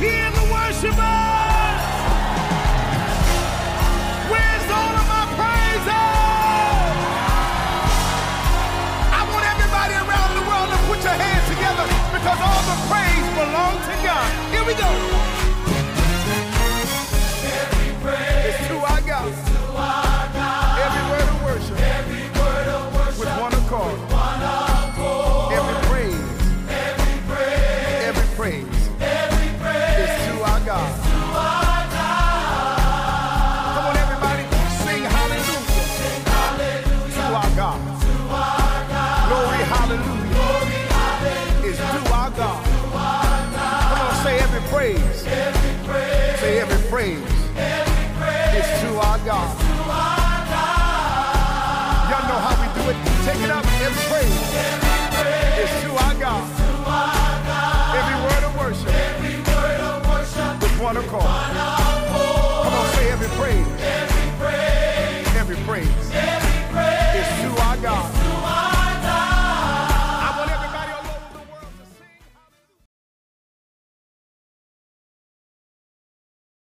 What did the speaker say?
hear Glory, hallelujah. Is to our God. Come on, say every praise. Say every praise. Is to our God. Y'all know how we do it. Take it up. Every praise. Is to our God. Every word of worship. With one accord. Come on, say every